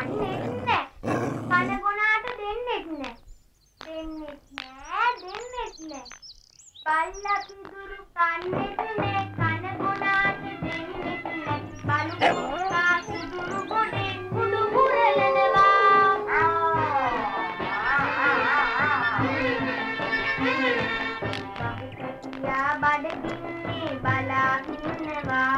කන්නේත් නෑ. කන ගොනාට දෙන්නෙත් නෑ. දෙන්නෙත් නෑ දෙන්නෙත් නෑ. බල්ලා කිඳුරු කන්නේත් නෑ කන ගොනාට දෙන්නෙත් නෑ. බලු කාසිදුරු ගොඩේ කුඩු මුරලනවා. බඩගින්නේ බලා ඉන්නවා.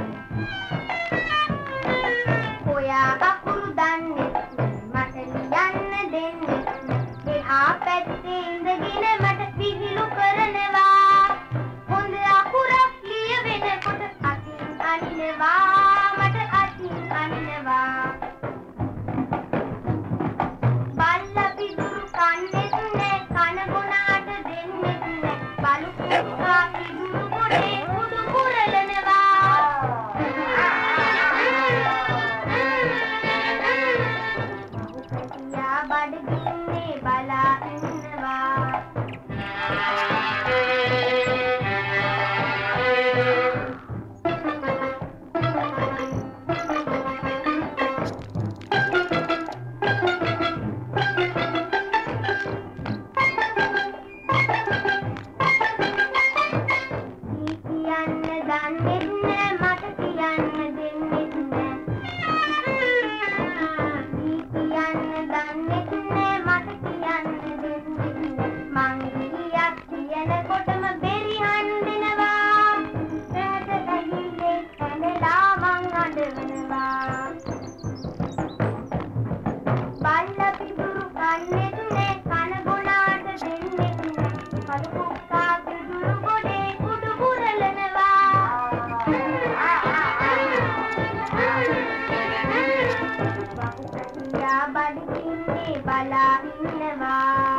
धन्यवाद बड़ा हिंदवा